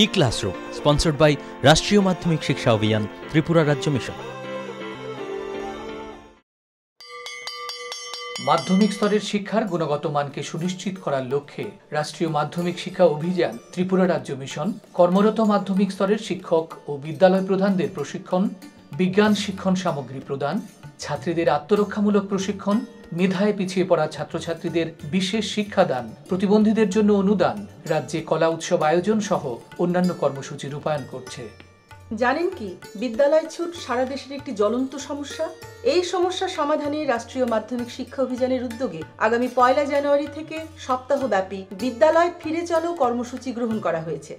E classroom, sponsored by রাষ্ট্রীয় মাধ্যমিক শিক্ষা অভিযান, ত্রিপুরা রাজ্য মিশন। মাধ্যমিক স্তরের শিক্ষার গুণগত মানকে সুনিশ্চিত করার লক্ষ্যে রাষ্ট্রীয় মাধ্যমিক শিক্ষা অভিযান, ত্রিপুরা রাজ্য মিশন, কর্মরত মাধ্যমিক স্তরের শিক্ষক ও বিদ্যালয় প্রধানদের প্রশিক্ষণ, বিজ্ঞান শিক্ষণ সামগ্রী প্রদান, ছাত্রীদের আত্মরক্ষামূলক প্রশিক্ষণ মেধায় পিছিয়ে পড়া ছাত্রছাত্রীদের বিশেষ শিক্ষাদান, প্রতিবন্ধীদের জন্য অনুদান, রাজ্যে কলা উৎসব আয়োজন সহ অন্যান্য কর্মসূচি রূপায়ণ করছে। জানেন কি, বিদ্যালয় ছুট সারা দেশের একটি জ্বলন্ত সমস্যা। এই সমস্যা সমাধানে রাষ্ট্রীয় মাধ্যমিক শিক্ষা অভিযানের উদ্যোগে আগামী পয়লা জানুয়ারি থেকে সপ্তাহব্যাপী বিদ্যালয় ফিরে চলো কর্মসূচি গ্রহণ করা হয়েছে।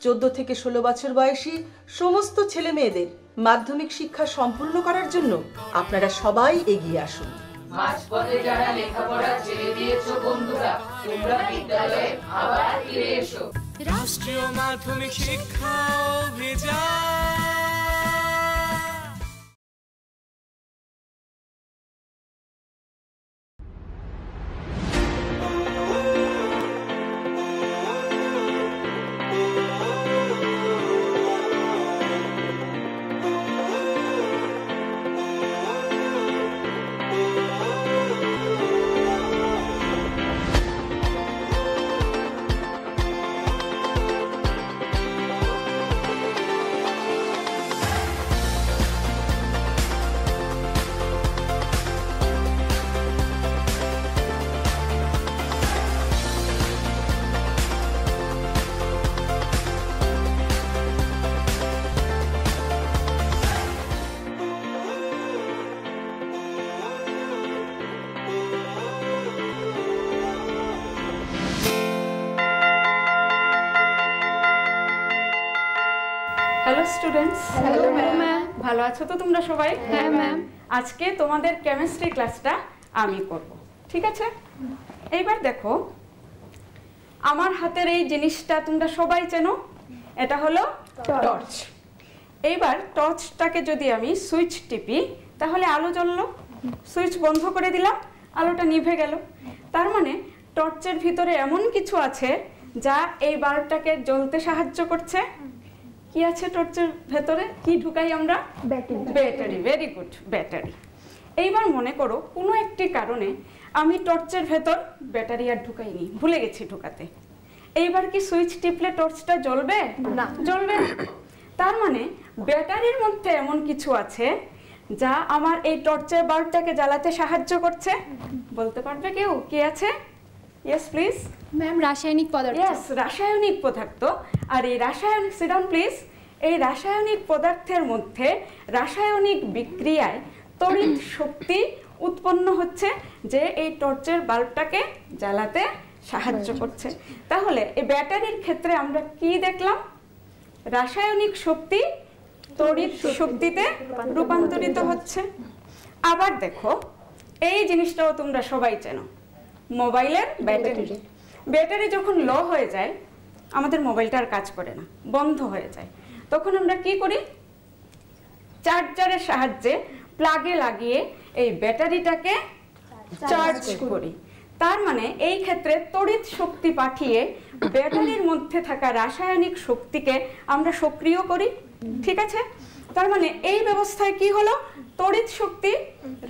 চোদ্দ থেকে ষোলো বছর বয়সী সমস্ত ছেলে মেয়েদের মাধ্যমিক শিক্ষা সম্পূর্ণ করার জন্য আপনারা সবাই এগিয়ে আসুন। মাঝপথে যারা লেখাপড়া ছেড়ে দিয়েছ বন্ধুরা, তোমরা বিদ্যালয়ে আবার ফিরে এসো। রাষ্ট্রীয় মাধ্যমিক শিক্ষা অভিযান। স্টুডেন্টস হ্যালো ম্যাম ভালো আছো তো তোমরা সবাই? হ্যাঁ ম্যাম আজকে তোমাদের কেমিস্ট্রি ক্লাসটা আমি করব। ঠিক আছে? এইবার দেখো আমার হাতের এই জিনিসটা তোমরা সবাই চেনো এটা হলো টর্চ এইবার টর্চটাকে যদি আমি সুইচ টিপি তাহলে আলো জ্বললো। সুইচ বন্ধ করে দিলাম আলোটা নিভে গেল। তার মানে টর্চের ভিতরে এমন কিছু আছে যা এই বাল্বটাকে জ্বলতে সাহায্য করছে। কি আছে টর্চের ভেতরে? কি ঢুকাই আমরা? ব্যাটারি ভেরি গুড ব্যাটারি এইবার মনে করো কোনো একটি কারণে আমি টর্চের ভেতর ব্যাটারি আর ঢুকাইনি ভুলে গেছি ঢুকাতে। এইবার কি সুইচ টিপলে টর্চটা জ্বলবে? না। জ্বলবে না। তার মানে ব্যাটারির মধ্যে এমন কিছু আছে যা আমার এই টর্চের বাল্বটাকে জ্বালাতে সাহায্য করছে। বলতে পারবে কেউ? কি আছে? ইয়েস প্লিজ ম্যাম রাসায়নিক পদার্থ। ইয়েস রাসায়নিক পদার্থ। আর এই রাসায়নিক সিডাউন প্লিজ এই রাসায়নিক পদার্থের মধ্যে রাসায়নিক বিক্রিয়ায় তড়িৎ শক্তি উৎপন্ন হচ্ছে যে এই টর্চের বাল্বটাকে জ্বালাতে সাহায্য করছে। তাহলে এই ব্যাটারির ক্ষেত্রে আমরা কি দেখলাম? রাসায়নিক শক্তি তড়িৎ শক্তিতে রূপান্তরিত হচ্ছে। আবার দেখো এই জিনিসটাও তোমরা সবাই চেনো। মোবাইলের ব্যাটারি। ব্যাটারি। যখন লো হয়ে যায় আমাদের মোবাইলটা আর কাজ করে না বন্ধ হয়ে যায়। তখন আমরা কি করি? চার্জারের সাহায্যে প্লাগে লাগিয়ে এই ব্যাটারিটাকে চার্জ করি। তার মানে এই ক্ষেত্রে তড়িৎ শক্তি পাঠিয়ে ব্যাটারির মধ্যে থাকা রাসায়নিক শক্তিকে আমরা সক্রিয় করি। ঠিক আছে? তার মানে এই ব্যবস্থায় কি হলো? তড়িৎ শক্তি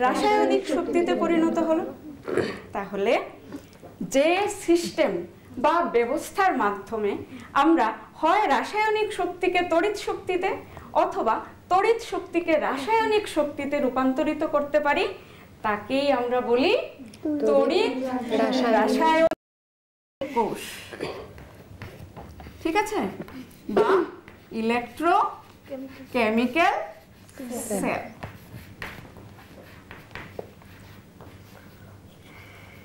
রাসায়নিক শক্তিতে পরিণত হলো। তাহলে যে সিস্টেম বা ব্যবস্থার মাধ্যমে আমরা হয় রাসায়নিক শক্তিকে তড়িৎ শক্তিতে অথবা তড়িৎ শক্তিকে রাসায়নিক শক্তিতে রূপান্তরিত করতে পারি, তাকেই আমরা বলি তড়িৎ রাসায়নিক কোষ। ঠিক আছে? বা ইলেকট্রো কেমিক্যাল সেল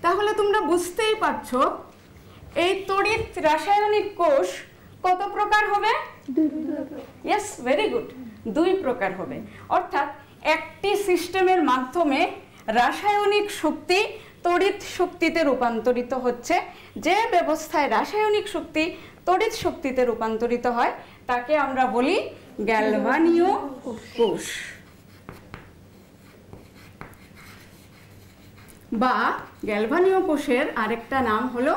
তাহলে তোমরা বুঝতেই পারছ এই তড়িৎ রাসায়নিক কোষ কত প্রকার হবে? ইয়েস ভেরি গুড দুই প্রকার হবে। অর্থাৎ একটি সিস্টেমের মাধ্যমে রাসায়নিক শক্তি তড়িৎ শক্তিতে রূপান্তরিত হচ্ছে। যে ব্যবস্থায় রাসায়নিক শক্তি তড়িৎ শক্তিতে রূপান্তরিত হয় তাকে আমরা বলি গ্যালভানীয় কোষ। বা গ্যালভানীয় কোষের আরেকটা নাম হলো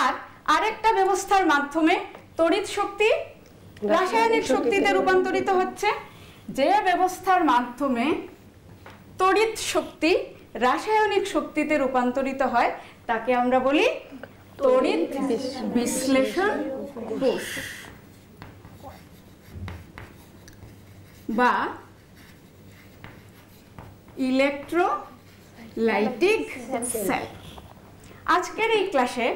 আর আরেকটা ব্যবস্থার মাধ্যমে তড়িৎ শক্তি রাসায়নিক শক্তিতে রূপান্তরিত হচ্ছে। যে ব্যবস্থার মাধ্যমে তড়িৎ শক্তি রাসায়নিক শক্তিতে রূপান্তরিত হয়, তাকে আমরা বলি তড়িৎ বিশ্লেষণ কোষ বা ইলেকট্রোলাইটিক সেল। আজকের এই ক্লাসে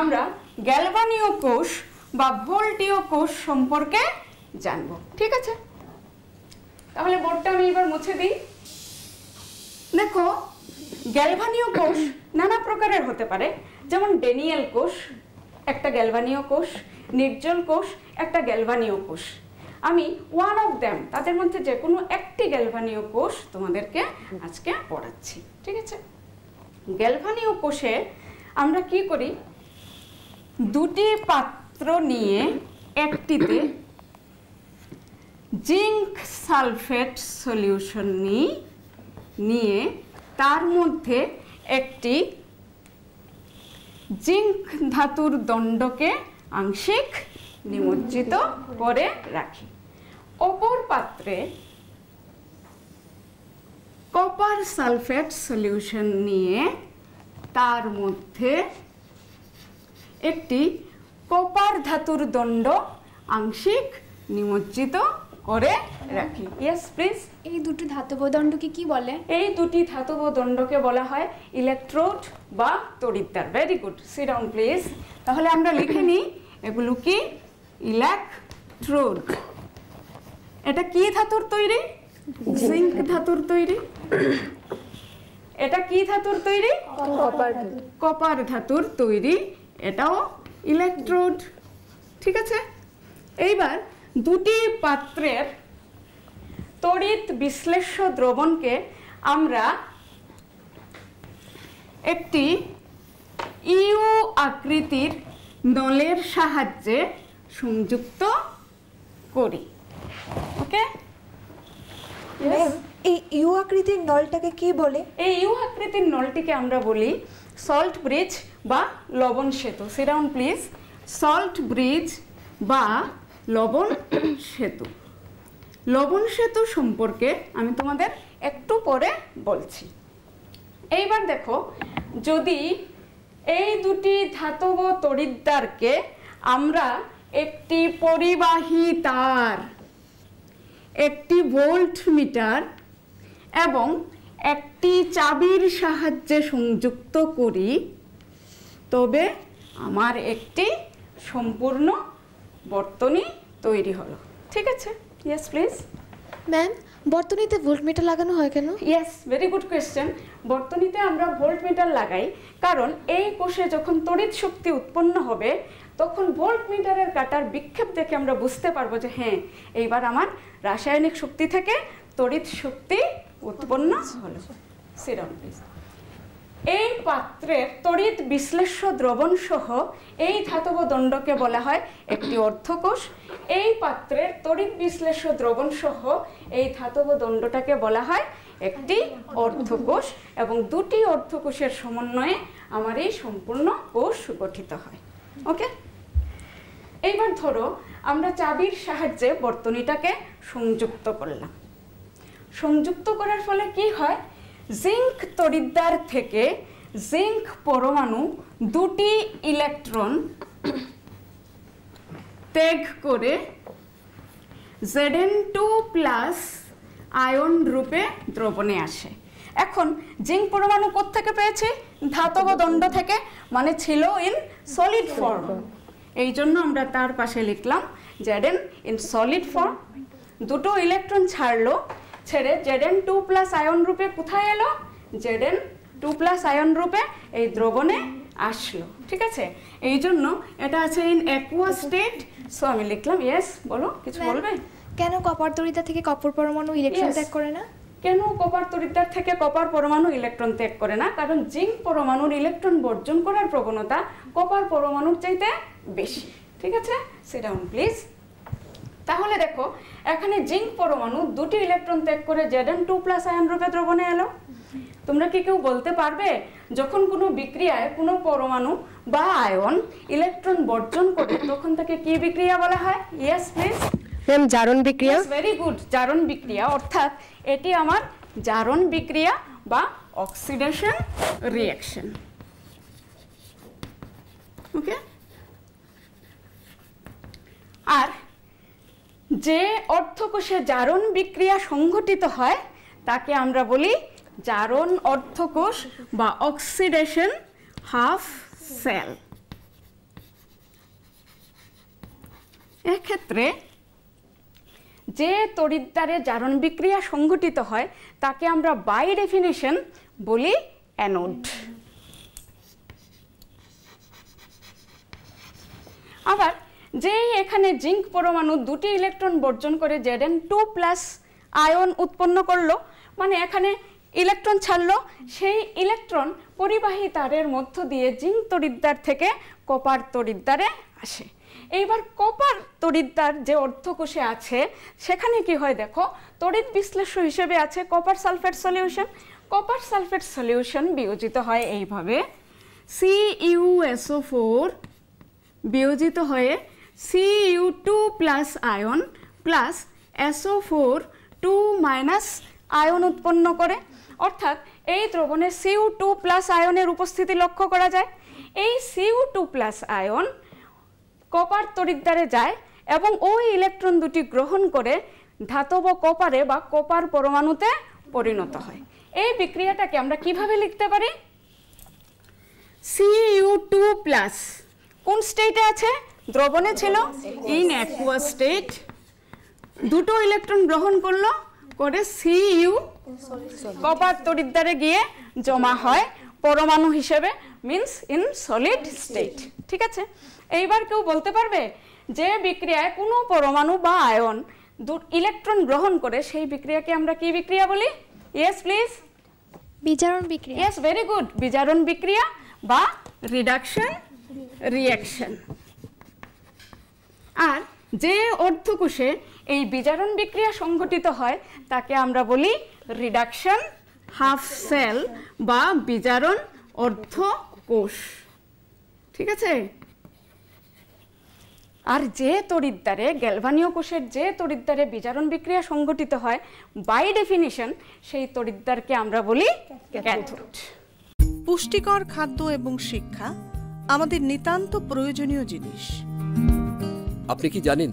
আমরা গ্যালভানীয় কোষ বা ভোল্টীয় কোষ সম্পর্কে জানব। ঠিক আছে? তাহলে বোর্ডটা আমি এবার মুছে দিই। দেখো, গ্যালভানীয় কোষ নানা প্রকারের হতে পারে। যেমন ডেনিয়েল কোষ, একটা গ্যালভানীয় কোষ, নির্জল কোষ, একটা গ্যালভানীয় কোষ। আমি ওয়ান অফ দ্যাম তাদের মধ্যে যে কোনো একটি গ্যালভানীয় কোষ তোমাদেরকে আজকে পড়াচ্ছি, ঠিক আছে? গ্যালভানীয় কোষে আমরা কি করি? দুটি পাত্র নিয়ে একটিতে জিঙ্ক সালফেট সলিউশন নিই নিয়ে তার মধ্যে একটি জিঙ্ক ধাতুর দণ্ডকে আংশিক নিমজ্জিত করে রাখি। অপর পাত্রে কপার সালফেট সলিউশন নিয়ে তার মধ্যে একটি কপার ধাতুর দণ্ড আংশিক নিমজ্জিত করে রাখি। ইয়েস প্লিজ এই দুটো ধাতব দণ্ডকে কি বলে? এই দুটি ধাতব দণ্ডকে বলা হয় ইলেকট্রোড বা তড়িৎদ্বার। Very good sit down please তাহলে আমরা লিখে নিই এগুলো কি? ইলেকট্রোড এটা কি ধাতুর তৈরি? জিঙ্ক ধাতুর তৈরি? এটা কি ধাতুর তৈরি? কপার ধাতুর তৈরি। এটাও ইলেকট্রোড ঠিক আছে? এইবার দুটি পাত্রের তড়িৎ বিশ্লেষ্য দ্রবণকে আমরা একটি ইউ আকৃতির নলের সাহায্যে সংযুক্ত করি। ওকে? এই ইউ আকৃতির নলটাকে কি বলে? এই ইউ আকৃতির নলটিকে আমরা বলি সল্ট ব্রিজ বা লবণ সেতু। সিরাউন প্লিজ সল্ট ব্রিজ বা লবণ, সেতু। লবণ, সেতু সম্পর্কে আমি তোমাদের একটু পরে বলছি। এইবার দেখো, যদি এই দুটি ধাতব তড়িৎদ্বারকে আমরা একটি পরিবাহী তার, একটি ভোল্ট মিটার এবং একটি চাবির সাহায্যে সংযুক্ত করি, তবে আমার একটি সম্পূর্ণ বর্তনী তৈরি হলো। ঠিক আছে? ইয়েস প্লিজ ম্যাম বর্তনীতে ভোল্টমিটার লাগানো হয় কেন? ইয়েস ভেরি গুড কোয়েশ্চেন বর্তনীতে আমরা ভোল্টমিটার লাগাই কারণ এই কোষে যখন তড়িৎ শক্তি উৎপন্ন হবে তখন ভোল্টমিটারের কাটার বিক্ষেপ দেখে আমরা বুঝতে পারব যে হ্যাঁ এইবার আমার রাসায়নিক শক্তি থেকে তড়িৎ শক্তি উৎপন্ন হলো। সিরাম প্লিজ এই পাত্রের তড়িৎ বিশ্লেষ্য দ্রবণ সহ এই ধাতব দণ্ডকে বলা হয় একটি অর্ধকোষ। এই পাত্রের তড়িৎ বিশ্লেষ্য দ্রবণ সহ এই ধাতব দণ্ডটাকে বলা হয় একটি অর্ধকোষ এবং দুটি অর্ধকোষের সমন্বয়ে আমার এই সম্পূর্ণ কোষ গঠিত হয়। ওকে? এইবার ধরো, আমরা চাবির সাহায্যে বর্তনীটাকে সংযুক্ত করলাম। সংযুক্ত করার ফলে কি হয়? জিঙ্ক তড়িৎদ্বার থেকে জিঙ্ক পরমাণু দুটি ইলেকট্রন ত্যাগ করে জেডেন টু প্লাস আয়ন রূপে দ্রবণে আসে। এখন, জিঙ্ক পরমাণু থেকে পেয়েছি? ধাতব দণ্ড থেকে মানে ছিল ইন সলিড ফর্ম এই জন্য আমরা তার পাশে লিখলাম Z N in solid form দুটো ইলেকট্রন ছাড়লো ছেড়ে জেডেন টু প্লাস আয়ন রূপে কোথায় এলো? জেডেন টু প্লাস আয়ন রূপে এই দ্রবণে আসলো ঠিক আছে? এই জন্য এটা আছে ইন অ্যাকুয়া স্টেট সো আমি লিখলাম ইয়েস বলো কিছু বলবে? কেন কপার তড়িতা থেকে কপর পরমাণু ইলেকট্রন ত্যাগ করে না? কেন কপার তড়িৎদ্বার থেকে কপার পরমাণু ইলেকট্রন ত্যাগ করে না? কারণ জিঙ্ক পরমাণুর ইলেকট্রন বর্জন করার প্রবণতা কপার পরমাণুর চাইতে বেশি ঠিক আছে? সিট ডাউন প্লিজ তাহলে দেখো এখানে জিঙ্ক পরমাণু দুটি ইলেকট্রন ত্যাগ করে জেডেন টু প্লাস আয়ন রূপে দ্রবণে এলো। তোমরা কি কেউ বলতে পারবে যখন কোনো বিক্রিয়ায় কোনো পরমাণু বা আয়ন ইলেকট্রন বর্জন করে তখন তাকে কি বিক্রিয়া বলা হয়? ইয়েস প্লিজ ম্যাম জারণ বিক্রিয়া। ভেরি গুড জারণ বিক্রিয়া অর্থাৎ এটি আমার জারণ বিক্রিয়া বা অক্সিডেশন রিঅ্যাকশন ওকে আর যে অর্থকোষে জারণ বিক্রিয়া সংঘটিত হয়, তাকে আমরা বলি জারণ অর্থকোষ বা অক্সিডেশন হাফ সেল। এক্ষেত্রে যে তড়িৎদ্বারে জারণ বিক্রিয়া সংঘটিত হয়, তাকে আমরা বাই ডেফিনেশন বলি অ্যানোড। আবার যেই এখানে জিঙ্ক পরমাণু দুটি ইলেকট্রন বর্জন করে জেডেন টু প্লাস আয়ন উৎপন্ন করল। মানে এখানে ইলেকট্রন ছাড়লো। সেই ইলেকট্রন পরিবাহী তারের মধ্য দিয়ে জিঙ্ক তড়িৎদ্বার থেকে কপার তড়িৎদ্বারে আসে। এইবার কপার তড়িৎদ্বার যে অর্ধকোষে আছে, সেখানে কি হয় দেখো, তড়িৎ বিশ্লেষ্য হিসেবে আছে copper sulphate solution. Copper sulphate solution বিয়োজিত হয় এইভাবে। C U S O four বিয়োজিত হয়ে C U two plus ion plus S O four two minus ion উৎপন্ন করে। অর্থাৎ এই দ্রবণে সিউ টু প্লাস আয়নের উপস্থিতি লক্ষ্য করা যায়। এই C U two plus ion copper তড়িৎদ্বারে যায় এবং ওই ইলেকট্রন দুটি গ্রহণ করে ধাতব কপারে বা কপার পরমাণুতে পরিণত হয়। এই বিক্রিয়াটাকে আমরা কীভাবে লিখতে পারি? সিইউ টু প্লাস কোন স্টেটে আছে? দ্রবণে ছিল ইন অ্যাকুয়া স্টেট দুটো ইলেকট্রন গ্রহণ করল করে সি ইউ কপার তড়িৎদ্বারে গিয়ে জমা হয় পরমাণু হিসেবে মিন্স ইন সলিড স্টেট ঠিক আছে? এইবার কেউ বলতে পারবে যে বিক্রিয়ায় কোনো পরমাণু বা আয়ন দু ইলেকট্রন গ্রহণ করে সেই বিক্রিয়াকে আমরা কি বিক্রিয়া বলি? ইয়েস প্লিজ বিজারণ বিক্রিয়া। ইয়েস ভেরি গুড বিজারণ বিক্রিয়া বা রিডাকশন রিঅ্যাকশন আর যে অর্ধকোষে এই বিজারণ বিক্রিয়া সংঘটিত হয়, তাকে আমরা বলি রিডাকশন হাফ সেল বা বিজারণ অর্ধকোষ। ঠিক আছে? আর যে তড়িৎদ্বারে গ্যালভানীয় কোষের যে তড়িৎদ্বারে বিজারণ বিক্রিয়া সংঘটিত হয় বাই ডেফিনিশন সেই তড়িৎদ্বারকে আমরা বলি ক্যাথোড পুষ্টিকর খাদ্য এবং শিক্ষা আমাদের নিতান্ত প্রয়োজনীয় জিনিস। আপনি কি জানেন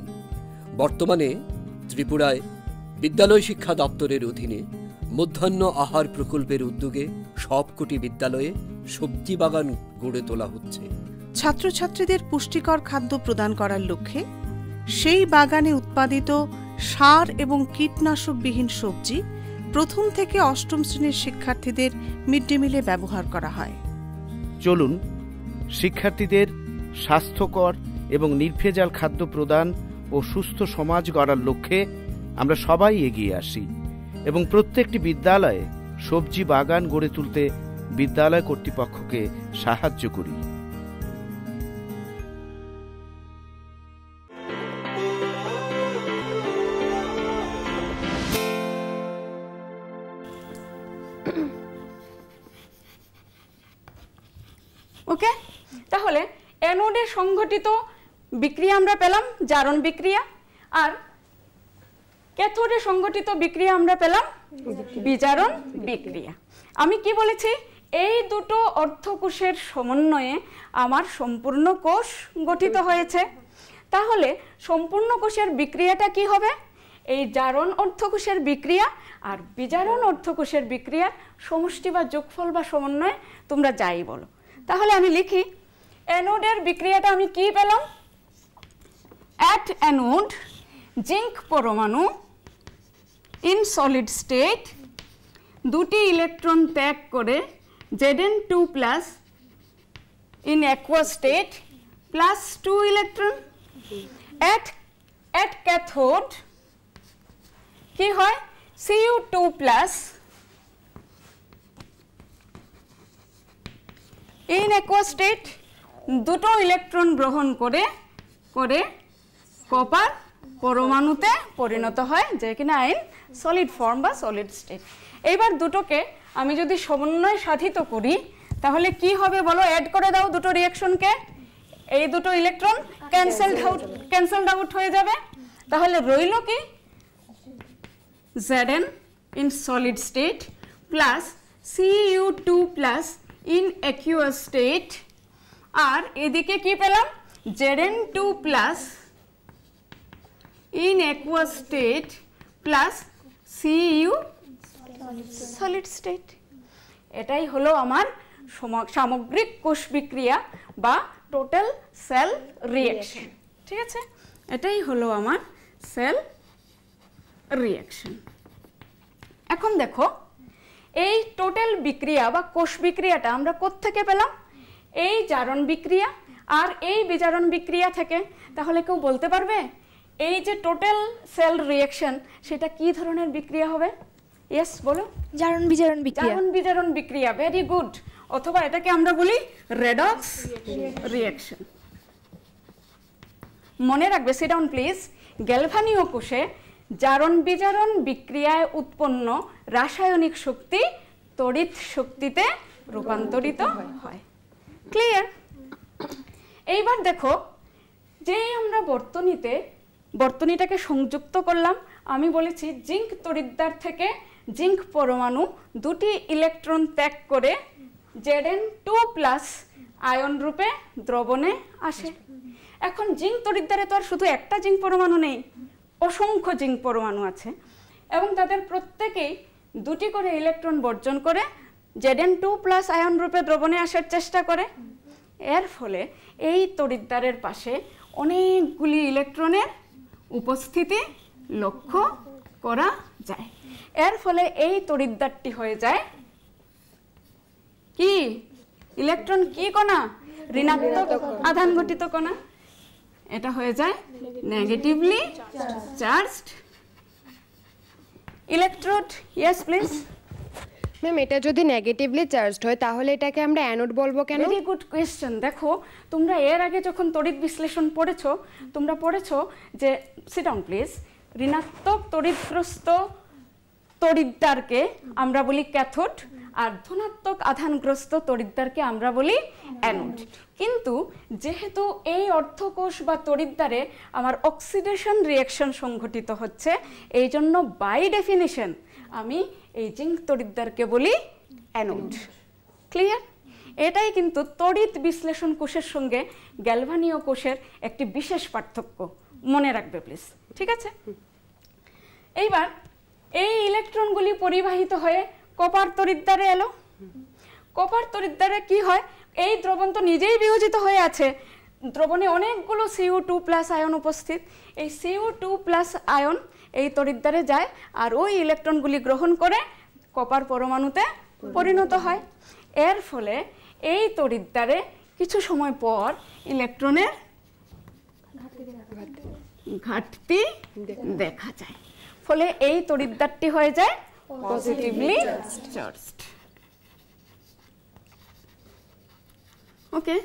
বর্তমানে ত্রিপুরায় বিদ্যালয় শিক্ষা দপ্তরের অধীনে মধ্যাহ্ন আহার প্রকল্পের উদ্যোগে সবকটি বিদ্যালয়ে সবজি বাগান গড়ে তোলা হচ্ছে। ছাত্রছাত্রীদের পুষ্টিকর খাদ্য প্রদান করার লক্ষ্যে সেই বাগানে উৎপাদিত সার এবং কীটনাশকবিহীন সবজি প্রথম থেকে অষ্টম শ্রেণির শিক্ষার্থীদের মিড ডে মিলে ব্যবহার করা হয়। চলুন শিক্ষার্থীদের স্বাস্থ্যকর এবং নির্ভেজাল খাদ্য প্রদান ও সুস্থ সমাজ গড়ার লক্ষ্যে আমরা সবাই এগিয়ে আসি এবং প্রত্যেকটি বিদ্যালয়ে সবজি বাগান গড়ে তুলতে বিদ্যালয় কর্তৃপক্ষকে সাহায্য করি। ওকে? তাহলে অ্যানোডে সংঘটিত বিক্রিয়া আমরা পেলাম, জারণ বিক্রিয়া, আর ক্যাথোডে সংগঠিত বিক্রিয়া আমরা পেলাম, বিজারণ বিক্রিয়া। আমি কি বলেছি? এই দুটো অর্থকোষের সমন্বয়ে আমার সম্পূর্ণ কোষ গঠিত হয়েছে। তাহলে সম্পূর্ণ কোষের বিক্রিয়াটা কি হবে? এই জারণ অর্থকোষের বিক্রিয়া আর বিজারণ অর্থকোষের বিক্রিয়ার সমষ্টি বা যোগফল বা সমন্বয় তোমরা যাই বলো। তাহলে আমি লিখি, অ্যানোডের বিক্রিয়াটা আমি কি পেলাম? অ্যাট অ্যানোড জিঙ্ক পরমাণু ইন সলিড স্টেট দুটি ইলেকট্রন ত্যাগ করে Z N two plus in aqua state plus two electron at at cathode কি হয়? C U two plus in aqua state দুটো ইলেকট্রন গ্রহণ করে করে কপার পরমাণুতে পরিণত হয়, যে কিনা আইন সলিড ফর্ম বা সলিড স্টেট এইবার দুটোকে আমি যদি সমন্বয় সাধিত করি, তাহলে কি হবে বলো? অ্যাড করে দাও দুটো রিয়াকশনকে এই দুটো electron cancelled out cancelled out হয়ে যাবে। তাহলে রইল কি? Zn in solid state plus Cu2 plus in aqueous state. আর এদিকে কি পেলাম? Zn2 plus in aqueous state plus Cu solid state. এটাই হলো আমার সম- সামগ্রিক কোষ বিক্রিয়া বা টোটাল সেল রিয়াকশন ঠিক আছে? এটাই হলো আমার সেল রিয়াকশন এখন দেখো, এই টোটাল বিক্রিয়া বা কোষ বিক্রিয়াটা আমরা কোত্থেকে পেলাম? এই জারণ বিক্রিয়া আর এই বিজারণ বিক্রিয়া থেকে। তাহলে কেউ বলতে পারবে? এই যে টোটাল সেল রিয়াকশন সেটা কি ধরনের বিক্রিয়া হবে? ইয়েস বলো। জারণ বিজারণ বিক্রিয়া। জারণ বিজারণ বিক্রিয়া ভেরি গুড অথবা এটাকে আমরা বলি রেডক্স রিয়াকশন মনে রাখবে সিট ডাউন প্লিজ গ্যালভানীয় কোষে জারণ বিজারণ বিক্রিয়ায় উৎপন্ন রাসায়নিক শক্তি তড়িৎ শক্তিতে রূপান্তরিত হয়। ক্লিয়ার এইবার দেখো যে আমরা বর্তনীতে বর্তনীটাকে সংযুক্ত করলাম। আমি বলেছি জিঙ্ক তড়িৎদ্বার থেকে জিঙ্ক পরমাণু দুটি ইলেকট্রন ত্যাগ করে জেডেন টু প্লাস আয়ন রূপে দ্রবণে আসে। এখন জিঙ্ক তড়িৎদ্বারে তো আর শুধু একটা জিঙ্ক পরমাণু নেই, অসংখ্য জিঙ্ক পরমাণু আছে। এবং তাদের প্রত্যেকেই দুটি করে ইলেকট্রন বর্জন করে জেডেন টু প্লাস আয়ন রূপে দ্রবণে আসার চেষ্টা করে। এর ফলে এই তড়িৎদ্বারের পাশে অনেকগুলি ইলেকট্রনের উপস্থিতি লক্ষ্য করা যায়। এর ফলে এই তড়িদ্দারটি হয়ে যায়। কি? ইলেকট্রন কি কণা? ঋণাত্মক আধান গঠিত কণা। এটা হয়ে যায় negatively charged electrode. Yes please ma'am এটা যদি নেগেটিভলি চার্জড হয়, তাহলে এটাকে আমরা অ্যানোড বলব কেন? ভেরি গুড কোয়েশ্চেন দেখো, তোমরা এর আগে যখন তড়িৎ বিশ্লেষণ পড়েছো, তোমরা পড়েছো যে সিট ডাউন প্লিজ ঋণাত্মক তড়িৎগ্রস্ত তড়িৎদ্বারকে আমরা বলি ক্যাথোড আর ধনাত্মক আধানগ্রস্ত তড়িৎদ্বারকে আমরা বলি অ্যানোড কিন্তু যেহেতু এই অর্ধকোষ বা তড়িৎদ্বারে আমার অক্সিডেশন রিয়াকশন সংঘটিত হচ্ছে এই জন্য বাই ডেফিনিশন আমি এই জিঙ্ক তড়িৎদ্বারকে বলি অ্যানোড ক্লিয়ার এটাই কিন্তু তড়িৎ বিশ্লেষণ কোষের সঙ্গে গ্যালভানীয় কোষের একটি বিশেষ পার্থক্য। মনে রাখবে প্লিজ ঠিক আছে? এইবার এই ইলেকট্রনগুলি পরিবাহিত হয়ে কপার তড়িৎদ্বারে এলো। কপার তড়িৎদ্বারে কি হয়? এই দ্রবণ তো নিজেই বিয়োজিত হয়ে আছে। দ্রবণে অনেকগুলো সিইউ টু প্লাস আয়ন উপস্থিত। এই সিইউ টু প্লাস আয়ন এই তড়িৎদ্বারে যায় আর ওই ইলেকট্রনগুলি গ্রহণ করে কপার পরমাণুতে পরিণত হয়। এর ফলে এই তড়িৎদ্বারে কিছু সময় পর ইলেকট্রনের ঘাটতি দেখা যায়। ফলে এই তড়িৎদ্বারটি হয়ে যায় পজিটিভলি চার্জড ওকে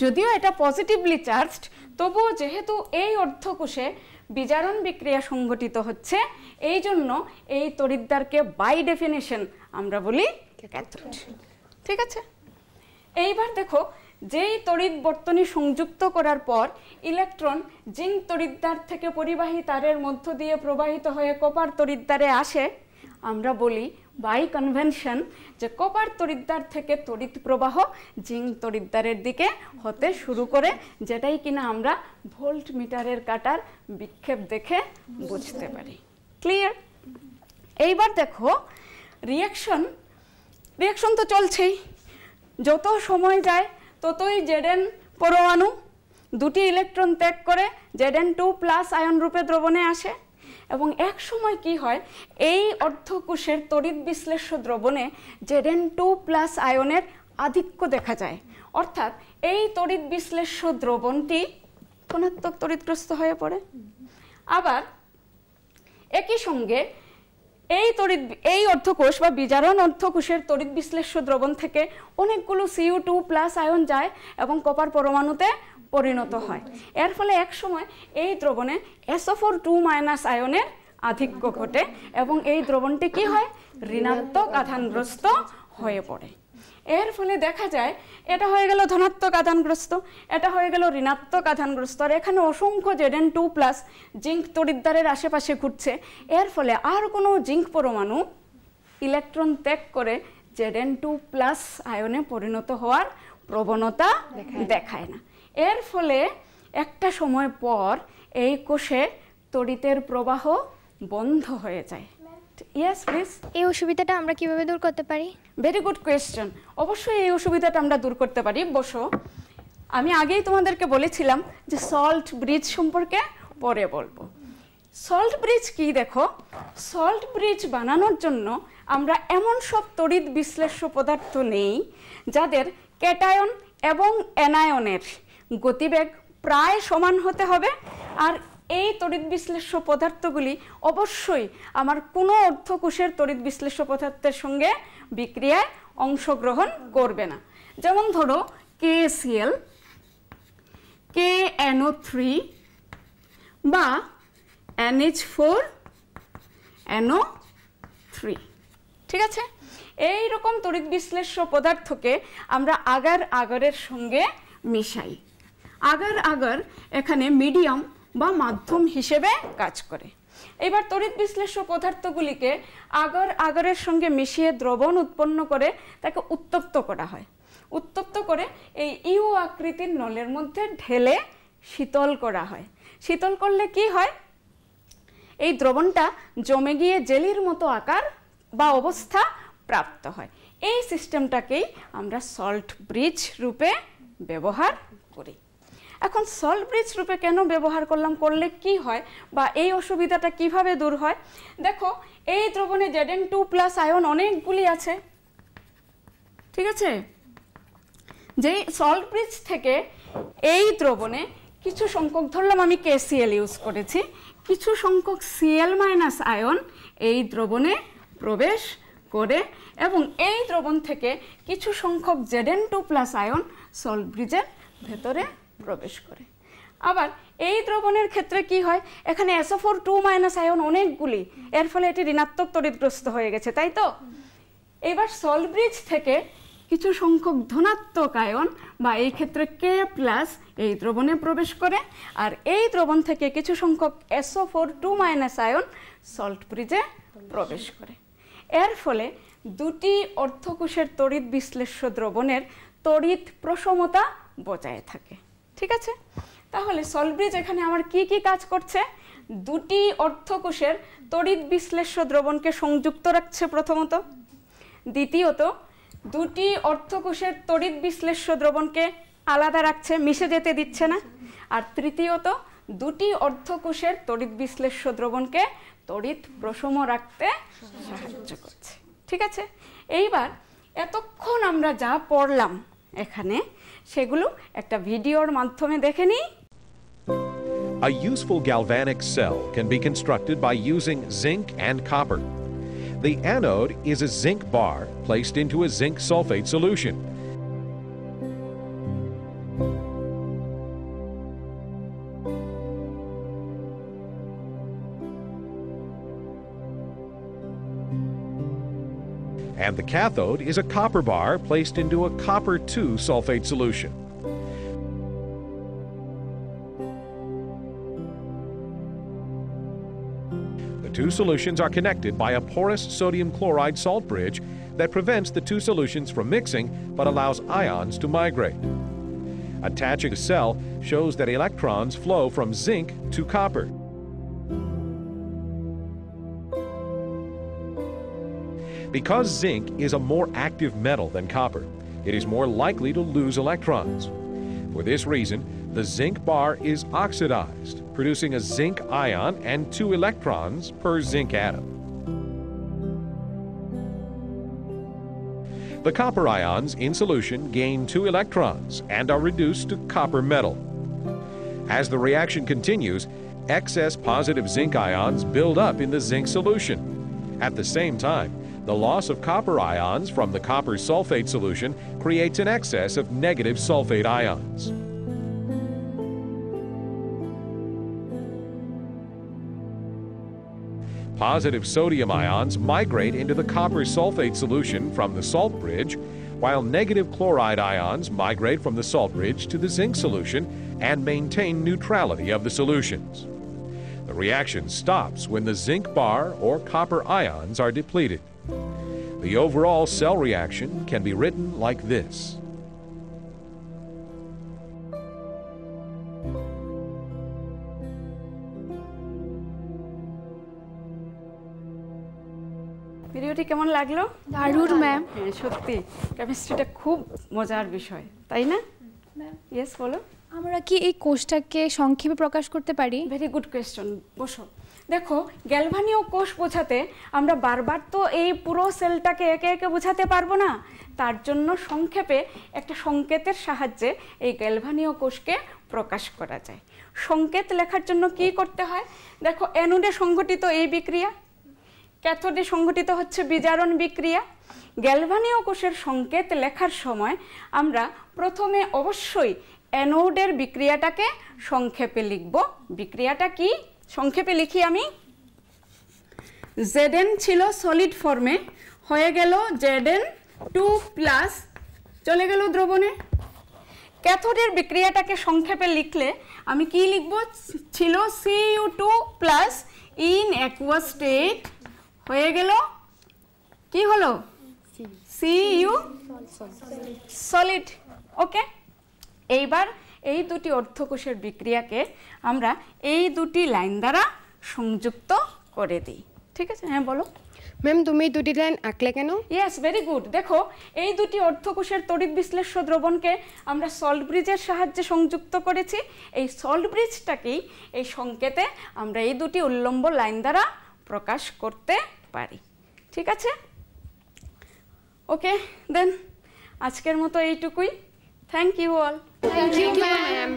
যদিও এটা পজিটিভলি চার্জড তবুও যেহেতু এই অর্ধকোষে বিজারণ বিক্রিয়া সংঘটিত হচ্ছে। এই জন্য এই তরিদ্দারকে বাই ডেফিনেশন আমরা বলি ঠিক আছে? এইবার দেখো, যেই তড়িৎ বর্তনী সংযুক্ত করার পর ইলেকট্রন জিঙ্ক তড়িদ্দার থেকে পরিবাহী তারের মধ্য দিয়ে প্রবাহিত হয়ে কপার তড়িদ্দারে আসে আমরা বলি বাই কনভেনশন যে কপার তড়িৎদ্বার থেকে তড়িৎ প্রবাহ জিঙ্ক তড়িৎদ্বারের দিকে হতে শুরু করে, যেটাই কিনা আমরা ভোল্ট মিটারের কাটার বিক্ষেপ দেখে বুঝতে পারি। ক্লিয়ার এইবার দেখো রিয়াকশন রিয়াকশন তো চলছেই। যত সময় যায়, ততই জেডেন পরমাণু দুটি ইলেকট্রন ত্যাগ করে জেডেন টু প্লাস আয়ন রূপে দ্রবণে আসে। এবং এক সময় কি হয়, এই অর্ধকোষের তড়িৎ বিশ্লেষ্য দ্রবণে জেডেন টু প্লাস আয়নের আধিক্য দেখা যায়। অর্থাৎ এই তড়িৎ বিশ্লেষ্য দ্রবণটি ধনাত্মক তড়িৎগ্রস্ত হয়ে পড়ে। আবার একই সঙ্গে এই তড়িৎ, এই অর্ধকোষ বা বিজারণ অর্ধকোষের তড়িৎ বিশ্লেষ্য দ্রবণ থেকে অনেকগুলো সিইউ টু প্লাস আয়ন যায় এবং কপার পরমাণুতে পরিণত হয়। এর ফলে এক সময় এই দ্রবণে এসোফোর টু মাইনাস আয়নের আধিক্য ঘটে এবং এই দ্রবণটি কি হয়? ঋণাত্মক আধানগ্রস্ত হয়ে পড়ে। এর ফলে দেখা যায় এটা হয়ে গেল ধনাত্মক আধানগ্রস্ত এটা হয়ে গেল ঋণাত্মক আধানগ্রস্ত। আর এখানে অসংখ্য Z N two plus zinc তড়িদ্দারের আশেপাশে ঘুরছে। এর ফলে আর কোনো জিঙ্ক পরমাণু ইলেকট্রন ত্যাগ করে জেডেন টু প্লাস আয়নে পরিণত হওয়ার প্রবণতা দেখায় না। এর ফলে একটা সময় পর এই কোষে তড়িতের প্রবাহ বন্ধ হয়ে যায়। ইয়েস প্লিজ এই অসুবিধাটা আমরা কীভাবে দূর করতে পারি? ভেরি গুড কোয়েশ্চেন অবশ্যই এই অসুবিধাটা আমরা দূর করতে পারি। বসো। আমি আগেই তোমাদেরকে বলেছিলাম যে সল্ট ব্রিজ সম্পর্কে পরে বলব। সল্ট ব্রিজ কি দেখো? সল্ট ব্রিজ বানানোর জন্য আমরা এমন সব তড়িৎ বিশ্লেষ্য পদার্থ নেই যাদের ক্যাটায়ন এবং অ্যানায়নের গতিবেগ প্রায় সমান হতে হবে। আর এই তড়িৎ বিশ্লেষ্য পদার্থগুলি অবশ্যই আমার কোনো অর্থকোষের তড়িৎ বিশ্লেষ্য পদার্থের সঙ্গে বিক্রিয়ায় অংশগ্রহণ করবে না। যেমন ধরো K C L K N O three বা N H four N O three ঠিক আছে? এই রকম তড়িৎ বিশ্লেষ্য পদার্থকে আমরা আগার আগরের সঙ্গে মিশাই। আগার আগার এখানে মিডিয়াম বা মাধ্যম হিসেবে কাজ করে। এবার তড়িৎ বিশ্লেষ্য পদার্থগুলিকে আগর আগরের সঙ্গে মিশিয়ে দ্রবণ উৎপন্ন করে তাকে উত্তপ্ত করা হয়। উত্তপ্ত করে এই ইউ আকৃতির নলের মধ্যে ঢেলে শীতল করা হয়। শীতল করলে কি হয়? এই দ্রবণটা জমে গিয়ে জেলির মতো আকার বা অবস্থা প্রাপ্ত হয়। এই সিস্টেমটাকেই আমরা সল্ট ব্রিজ রূপে ব্যবহার করি। এখন সল্ট ব্রিজ রূপে কেন ব্যবহার করলাম, করলে কি হয় বা এই অসুবিধাটা কীভাবে দূর হয়? দেখো, এই দ্রবণে জেডেন টু প্লাস আয়ন অনেকগুলি আছে। ঠিক আছে? যে সল্ট ব্রিজ থেকে এই দ্রবণে কিছু সংখ্যক, ধরলাম আমি কেসিএল ইউজ করেছি, কিছু সংখ্যক সিএল মাইনাস আয়ন এই দ্রবণে প্রবেশ করে এবং এই দ্রবণ থেকে কিছু সংখ্যক Z N two plus ion salt ব্রিজের ভেতরে প্রবেশ করে। আবার এই দ্রবণের ক্ষেত্রে কি হয়? এখানে এসোফোর টু মাইনাস আয়ন অনেকগুলি। এর ফলে এটি ঋণাত্মক তড়িৎগ্রস্ত হয়ে গেছে, তাই তো? এবার সল্ট ব্রিজ থেকে কিছু সংখ্যক ধনাত্মক আয়ন বা এই ক্ষেত্রে কে প্লাস এই দ্রবণে প্রবেশ করে। আর এই দ্রবণ থেকে কিছু সংখ্যক S O four two minus ion salt ব্রিজে প্রবেশ করে। এর ফলে দুটি অর্থকোষের তড়িৎ বিশ্লেষ্য দ্রবণের তড়িৎ প্রসমতা বজায় থাকে। ঠিক আছে? তাহলে সল্ট ব্রিজ এখানে আমার কি কি কাজ করছে? দুটি অর্থকোষের তড়িৎ বিশ্লেষ্য দ্রবণকে সংযুক্ত রাখছে প্রথমত। দ্বিতীয়ত, দুটি অর্থকোষের তড়িৎ বিশ্লেষ্য দ্রবণকে আলাদা রাখছে, মিশে যেতে দিচ্ছে না। আর তৃতীয়ত, দুটি অর্থকোষের তড়িৎ বিশ্লেষ্য দ্রবণকে তড়িৎ প্রসম রাখতে সাহায্য করছে। ঠিক আছে? এইবার এতক্ষণ আমরা যা পড়লাম এখানে সেগুলো একটা ভিডিওর মাধ্যমে দেখে নিই A useful galvanic cell can be constructed by using zinc and copper. The anode is a zinc bar placed into a zinc sulfate solution. And the cathode is a copper bar placed into a copper 2 sulfate solution. The two solutions are connected by a porous sodium chloride salt bridge that prevents the two solutions from mixing but allows ions to migrate. Attaching a cell shows that electrons flow from zinc to copper. Because zinc is a more active metal than copper, it is more likely to lose electrons. For this reason, the zinc bar is oxidized, producing a zinc ion and two electrons per zinc atom. The copper ions in solution gain two electrons and are reduced to copper metal. As the reaction continues, excess positive zinc ions build up in the zinc solution. At the same time, the loss of copper ions from the copper sulfate solution creates an excess of negative sulfate ions. Positive sodium ions migrate into the copper sulfate solution from the salt bridge, while negative chloride ions migrate from the salt bridge to the zinc solution and maintain neutrality of the solutions. The reaction stops when the zinc bar or copper ions are depleted. The overall cell reaction can be written like this. ভিডিওটি কেমন লাগল? দারুণ, ma'am. হ্যাঁ সত্যি কেমিস্ট্রিটা খুব মজার বিষয় তাই না? ইয়েস বলো। আমরা কি এই কোষটাকে সংক্ষেপে প্রকাশ করতে পারি? ভেরি গুড কোয়েশ্চন বসো। দেখো, গ্যালভানীয় কোষ বোঝাতে আমরা বারবার তো এই পুরো সেলটাকে একে একে বোঝাতে পারব না। তার জন্য সংক্ষেপে একটা সংকেতের সাহায্যে এই গ্যালভানীয় কোষকে প্রকাশ করা যায়। সংকেত লেখার জন্য কি করতে হয়? দেখো, অ্যানোডে সংঘটিত এই বিক্রিয়া, ক্যাথোডে সংঘটিত হচ্ছে বিজারণ বিক্রিয়া। গ্যালভানীয় কোষের সংকেত লেখার সময় আমরা প্রথমে অবশ্যই অ্যানোডের বিক্রিয়াটাকে সংক্ষেপে লিখব। বিক্রিয়াটা কি? সংক্ষেপে লিখি আমি। জেডেন ছিল সলিড ফর্মে হয়ে গেল জেডেন টু প্লাস চলে গেল দ্রবণে। ক্যাথোডের বিক্রিয়াটাকে সংক্ষেপে লিখলে আমি কি লিখব? ছিল C U two plus in aqua state হয়ে গেল কি হলো? সিইউ সলিড ওকে এইবার এই দুটি অর্ধকোষের বিক্রিয়াকে আমরা এই দুটি লাইন দ্বারা সংযুক্ত করে দিই। ঠিক আছে? হ্যাঁ বলো। ম্যাম তুমি এই দুটি লাইন আঁকলে কেন? ইয়েস ভেরি গুড দেখো এই দুটি অর্ধকোষের তড়িৎ বিশ্লেষ্য দ্রবণকে আমরা সল্ট ব্রিজের সাহায্যে সংযুক্ত করেছি। এই সল্ট ব্রিজটাকেই এই সংকেতে আমরা এই দুটি উল্লম্ব লাইন দ্বারা প্রকাশ করতে পারি। ঠিক আছে? ওকে দেন আজকের মতো এইটুকুই। Thank you all thank you ma'am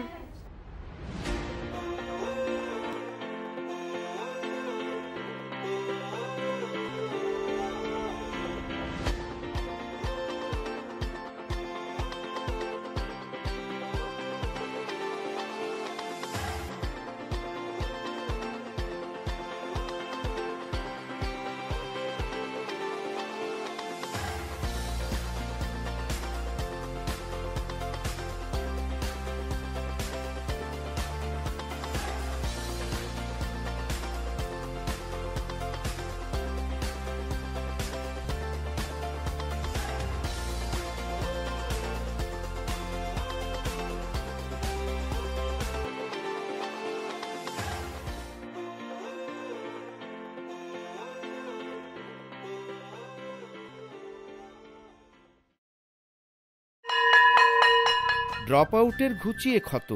drop আউটের ঘুচিয়ে ক্ষত,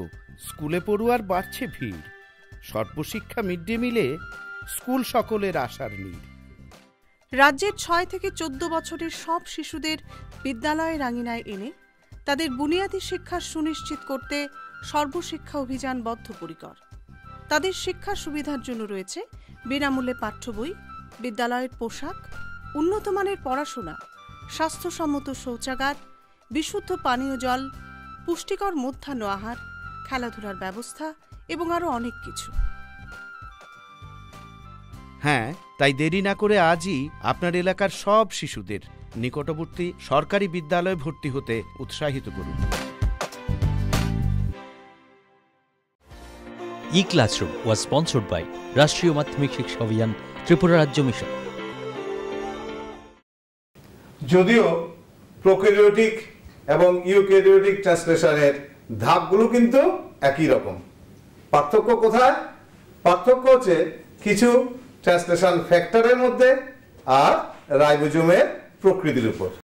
স্কুলে পড়ুয়ার বাড়ছে ভিড়। সর্বশিক্ষা মিড ডে মিলে স্কুল সকলের আশার নীড়। রাজ্যের ছয় থেকে চোদ্দ বছরের সব শিশুদের বিদ্যালয়ের আঙিনায় এনে তাদের বুনিয়াদী শিক্ষা সুনিশ্চিত করতে সর্বশিক্ষা অভিযান বদ্ধপরিকর। তাদের শিক্ষার সুবিধার জন্য রয়েছে বিনামূল্যে পাঠ্য বই, বিদ্যালয়ের পোশাক, উন্নতমানের পড়াশোনা, স্বাস্থ্যসম্মত শৌচাগার, বিশুদ্ধ পানীয় জল পুষ্টিকর মধ্যাহ্ন আহার খেলাধুলার ব্যবস্থা এবং আরও অনেক কিছু। হ্যাঁ তাই দেরি না করে আজই আপনার এলাকার সব শিশুদের নিকটবর্তী সরকারি বিদ্যালয়ে ভর্তি হতে উৎসাহিত করুন। E classroom was sponsored by Rashtriya Madhyamik Shiksha অভিযান ত্রিপুরা রাজ্য মিশন। যদিও প্রোক্যারিওটিক এবং ইউক্যারিওটিক ট্রান্সলেশনের ধাপগুলো কিন্তু একই রকম। পার্থক্য কোথায়? পার্থক্য হচ্ছে কিছু ট্রান্সলেশন ফ্যাক্টরের মধ্যে আর রাইবোজোমের প্রকৃতির উপর।